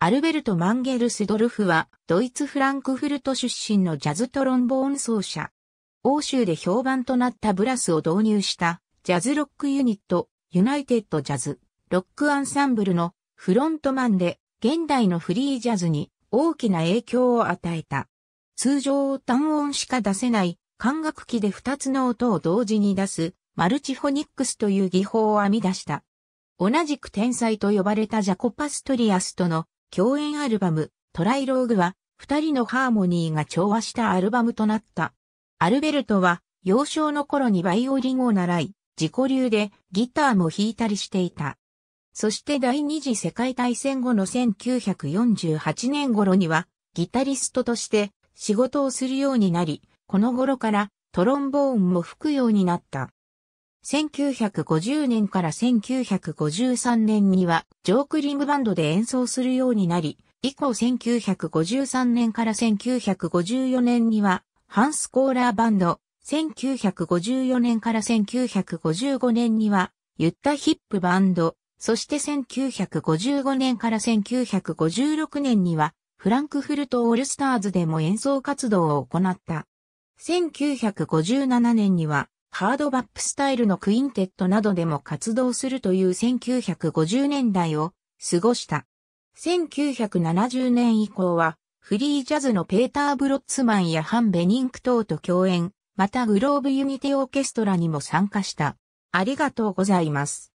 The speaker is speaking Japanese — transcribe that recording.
アルベルト・マンゲルスドルフは、ドイツ・フランクフルト出身のジャズトロンボーン奏者。欧州で評判となったブラスを導入した、ジャズロックユニット、ユナイテッド・ジャズ、ロックアンサンブルのフロントマンで、現代のフリージャズに大きな影響を与えた。通常単音しか出せない管楽器で二つの音を同時に出すマルチフォニックスという技法を編み出した。同じく天才と呼ばれたジャコパストリアスとの共演アルバムトライローグは二人のハーモニーが調和したアルバムとなった。アルベルトは幼少の頃にバイオリンを習い、自己流でギターも弾いたりしていた。そして第二次世界大戦後の1948年頃にはギタリストとして仕事をするようになり、この頃からトロンボーンも吹くようになった。1950年から1953年にはジョークリングバンドで演奏するようになり、以降1953年から1954年にはハンスコーラーバンド、1954年から1955年にはユッタヒップバンド、そして1955年から1956年にはフランクフルトオールスターズでも演奏活動を行った。1957年にはハードバップスタイルのクインテットなどでも活動するという1950年代を過ごした。1970年以降はフリージャズのペーター・ブロッツマンやハン・ベニンク等と共演、またグローブユニティオーケストラにも参加した。ありがとうございます。